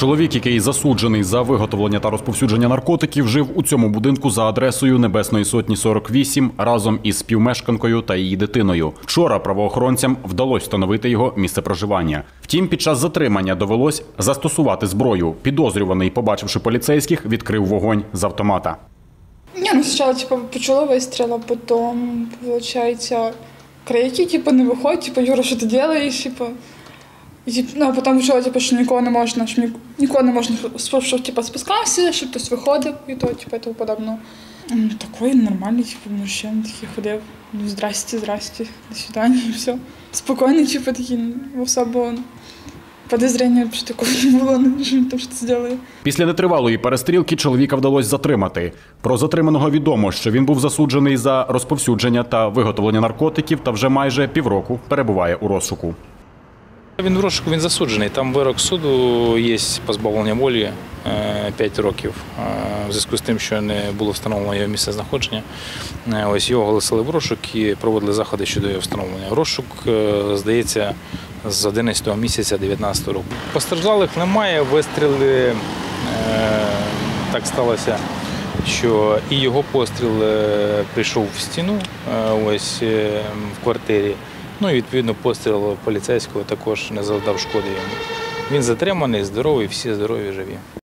Чоловік, який засуджений за виготовлення та розповсюдження наркотиків, жив у цьому будинку за адресою Небесної сотні 48 разом із співмешканкою та її дитиною. Вчора правоохоронцям вдалося встановити його місце проживання. Втім, під час затримання довелось застосувати зброю. Підозрюваний, побачивши поліцейських, відкрив вогонь з автомата. Не, ну сначала типа почула выстрел, а потом, получается, крики, типа, не виходь, типа, Юра, що ти делаєш, типа. І, тип, ну, потім почула, типа, що нікого не можна, що ні- нікого не можна, щоб, типа, спускався, щоб хтось виходив і то, типа, і тому подобного. М, Такий нормальний, типу, мужчина такий ходив. Ну, здрасте, здрасте, до свидання, і все. Спокійний, типу, такий, ну, особо подозрення, що такого не було, ну, що він там. Після нетривалої перестрілки чоловіка вдалося затримати. Про затриманого відомо, що він був засуджений за розповсюдження та виготовлення наркотиків та вже майже півроку перебуває у розшуку. Він в розшуку він засуджений. Там вирок суду є позбавлення волі 5 років. Е, В зв'язку з тим, що не було встановлено його місце знаходження. Е, Ось його оголосили в розшук і проводили заходи щодо його встановлення. Розшук, е, здається, з 11 місяця 2019 року. Постраждалих немає. Вистріли е, так сталося, що і його постріл е, прийшов в стіну е, ось е, в квартирі. Ну і відповідно постріл поліцейського також не завдав шкоди йому. Він затриманий, здоровий, всі здорові, живі.